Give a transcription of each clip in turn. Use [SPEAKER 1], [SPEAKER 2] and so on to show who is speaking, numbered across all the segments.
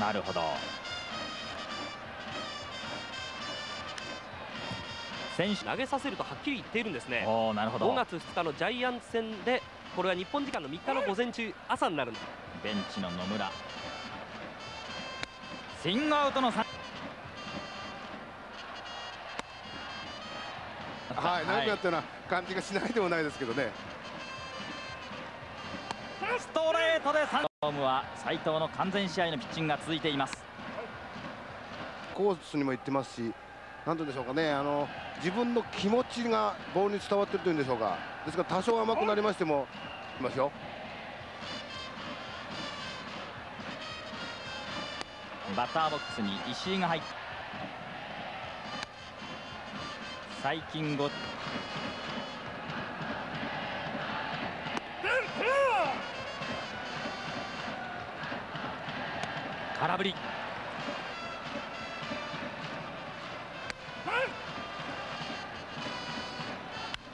[SPEAKER 1] なるほど。
[SPEAKER 2] 選手投げさせるとはっきり言っているんですね。
[SPEAKER 1] おなるほど。
[SPEAKER 2] 5月2日のジャイアンツ戦でこれは日本時間の3日の午前中朝になる
[SPEAKER 1] ベンチの野村。スイングアウトの3
[SPEAKER 3] はい長くなったような感じがしないでもないですけどね。
[SPEAKER 1] ストレートで3ホームは斉藤の完全試合のピッチングが続いています。
[SPEAKER 3] コースにも行ってますし何ていうんでしょうかねあの自分の気持ちがボールに伝わっているというんでしょうか。ですから多少甘くなりましてもいますよ。
[SPEAKER 1] バッターボックスに石井が入って最近後空振り。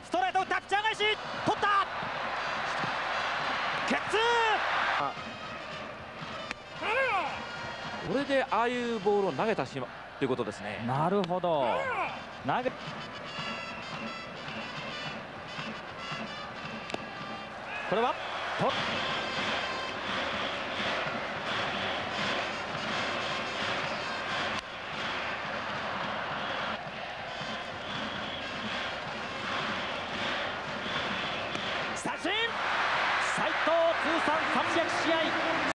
[SPEAKER 1] ストレート打ったピッチャー返し。取った。ゲッツ。
[SPEAKER 2] これでああいうボールを投げたしまということですね。
[SPEAKER 1] ーなるほど。投げ。これは？と通算300試合。